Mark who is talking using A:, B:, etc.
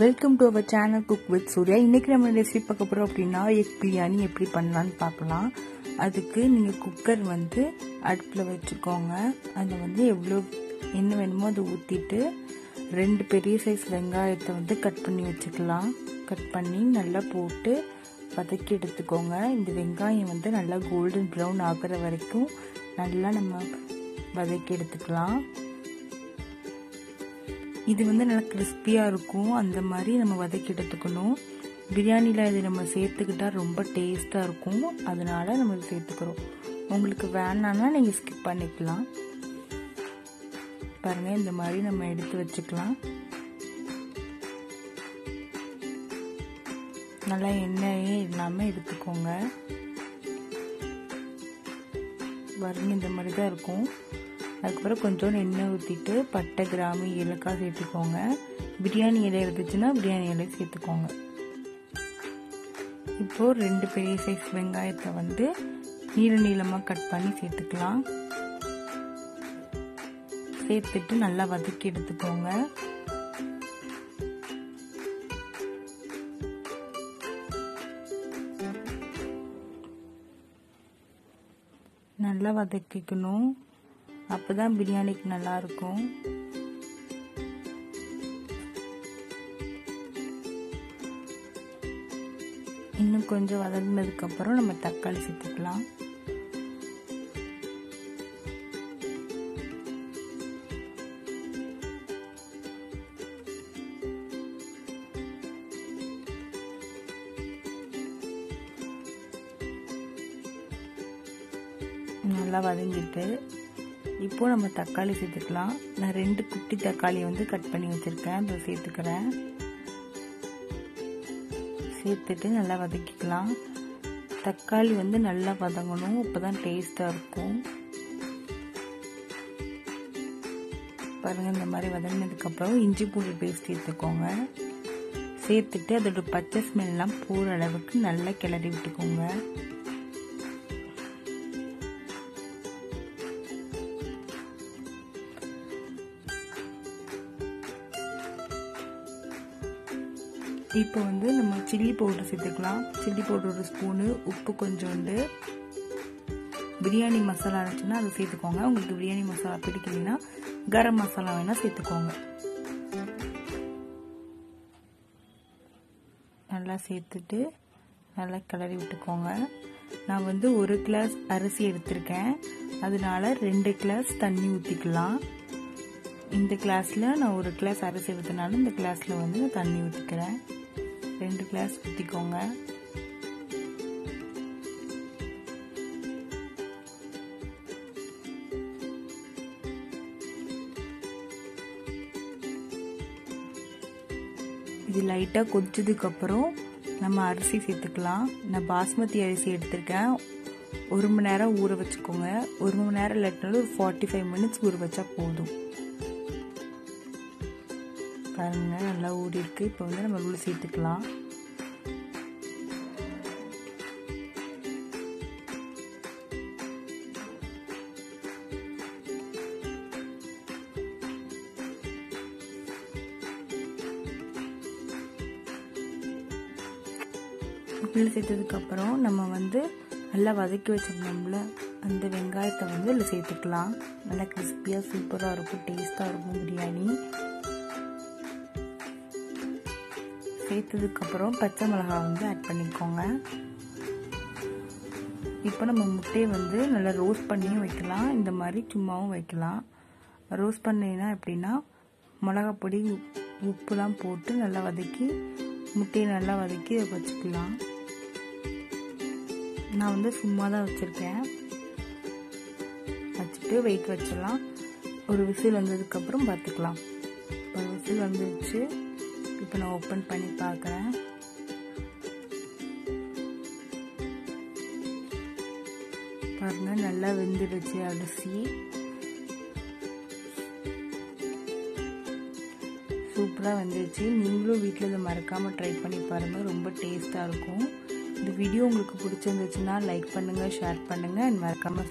A: Welcome to our channel cook with Surya இன்னைக்கு நம்ம recipe பார்க்க போகிறோம் அப்படின்னா எக் பிரியாணி எப்படி பண்ணலான்னு பார்க்கலாம். அதுக்கு நீங்கள் குக்கர் வந்து அடுப்பில் வச்சுக்கோங்க. அதில் வந்து எவ்வளோ என்ன வேணுமோ அதை ஊற்றிட்டு ரெண்டு பெரிய சைஸ் வெங்காயத்தை வந்து கட் பண்ணி வச்சுக்கலாம். கட் பண்ணி நல்லா போட்டு வதக்கி எடுத்துக்கோங்க. இந்த வெங்காயம் வந்து நல்லா கோல்டன் ப்ரௌன் ஆகிற வரைக்கும் நல்லா நம்ம வதக்கி எடுத்துக்கலாம். இது வந்து நல்லா கிறிஸ்பியாக இருக்கும். அந்த மாதிரி நம்ம வதக்கி எடுத்துக்கணும். பிரியாணியில் இது நம்ம சேர்த்துக்கிட்டா ரொம்ப டேஸ்ட்டாக இருக்கும். அதனால நம்ம சேர்த்துக்கிறோம். உங்களுக்கு வேணான்னா நீங்கள் ஸ்கிப் பண்ணிக்கலாம். பாருங்கள் இந்த மாதிரி நம்ம எடுத்து வச்சுக்கலாம். நல்லா எண்ணெயே இல்லாமல் எடுத்துக்கோங்க. பாருங்க இந்த மாதிரி தான் இருக்கும். அதுக்கப்புறம் கொஞ்சோண்டு எண்ணெய் ஊற்றிட்டு பட்டை கிராமு ஏலக்காய் சேர்த்துக்கோங்க. பிரியாணி இலை இருந்துச்சுன்னா பிரியாணி இலை சேர்த்துக்கோங்க. இப்போது ரெண்டு பெரிய சைஸ் வெங்காயத்தை வந்து நீள நீளமாக கட் பண்ணி சேர்த்துக்கலாம். சேர்த்துட்டு நல்லா வதக்கி எடுத்துக்கோங்க. நல்லா வதக்கிக்கணும். அப்போ தான் பிரியாணிக்கு நல்லாயிருக்கும். இன்னும் கொஞ்சம் வதங்கினதுக்கப்புறம் நம்ம தக்காளி சேர்த்துக்கலாம். நல்லா வதங்கிட்டு இப்போ நம்ம தக்காளி சேர்த்துக்கலாம். நான் ரெண்டு குட்டி தக்காளி வந்து கட் பண்ணி வச்சுருக்கேன். இப்போ சேர்த்துக்கிறேன். சேர்த்துட்டு நல்லா வதக்கிக்கலாம். தக்காளி வந்து நல்லா வதங்கணும். அப்போ தான் டேஸ்ட்டாக இருக்கும். பாருங்கள் இந்த மாதிரி வதங்கினதுக்கப்புறம் இஞ்சி பூண்டு பேஸ்ட் சேர்த்துக்கோங்க. சேர்த்துட்டு அதோட பச்சை ஸ்மெல்லாம் போகிற அளவுக்கு நல்லா கிளறி விட்டுக்கோங்க. இப்போ வந்து நம்ம சில்லி பவுடர் சேர்த்துக்கலாம். சில்லி பவுடர் ஒரு ஸ்பூனு உப்பு கொஞ்சோண்டு. பிரியாணி மசாலா இருந்துச்சுன்னா அதை சேர்த்துக்கோங்க. உங்களுக்கு பிரியாணி மசாலா பிடிக்கலைன்னா கரம் மசாலா வேணால் சேர்த்துக்கோங்க. நல்லா சேர்த்துட்டு நல்லா கிளறி விட்டுக்கோங்க. நான் வந்து ஒரு கிளாஸ் அரிசி எடுத்திருக்கேன். அதனால ரெண்டு கிளாஸ் தண்ணி ஊற்றிக்கலாம் இந்த கிளாஸில் நான் ஒரு கிளாஸ் அரிசி ஊற்றினாலும் இந்த கிளாஸில் வந்து நான் தண்ணி ஊற்றிக்கிறேன் ரெண்டு கிளாஸ் ஊற்றிக்கோங்க இது லைட்டாக கொதிச்சதுக்கப்புறம் நம்ம அரிசி சேர்த்துக்கலாம். நான் பாஸ்மதி அரிசி எடுத்திருக்கேன். ஒரு மணி நேரம் ஊற வச்சுக்கோங்க. ஒரு மணி நேரம் இல்லாட்டினாலும் ஒரு ஃபார்ட்டி ஃபைவ் மினிட்ஸ் ஊற வச்சா போதும். பாருங்க நல்லா ஊறி இருக்கு இப்போ வந்து நம்ம உள்ள சேர்த்துக்கலாம். உள்ள சேர்த்ததுக்கப்புறம் நம்ம வந்து நல்லா வதக்கி வச்சிருந்தோம்ல அந்த வெங்காயத்தை வந்து இதில் சேர்த்துக்கலாம். நல்லா கிறிஸ்பியாக சூப்பராக இருக்கும். டேஸ்ட்டாக இருக்கும் பிரியாணி. சேர்த்ததுக்கப்புறம் பச்சை மிளகாய் வந்து ஆட் பண்ணிக்கோங்க. இப்போ நம்ம முட்டையை வந்து நல்லா ரோஸ்ட் பண்ணியும் வைக்கலாம். இந்த மாதிரி சும்மாவும் வைக்கலாம். ரோஸ்ட் பண்ணினா எப்படின்னா மிளகா பொடி உப்புலாம் போட்டு நல்லா வதக்கி முட்டையை நல்லா வதக்கி வச்சுக்கலாம். நான் வந்து சும்மா தான் வச்சுருக்கேன். வச்சுட்டு வெயிட் வச்சிடலாம். ஒரு விசில் வந்ததுக்கப்புறம் பார்த்துக்கலாம். ஒரு விசில் வந்துடுச்சு இப்போ நான் ஓப்பன் பண்ணி பார்க்குறேன். பாருங்க நல்லா வெந்துடுச்சு அரிசி. சூப்பராக வந்துடுச்சு. நீங்களும் வீட்டில் இதை மறக்காமல் ட்ரை பண்ணி பாருங்கள் ரொம்ப டேஸ்ட்டாக இருக்கும். இந்த வீடியோ உங்களுக்கு பிடிச்சிருந்துச்சுன்னா லைக் பண்ணுங்கள் ஷேர் பண்ணுங்கள் அண்ட் மறக்காமல்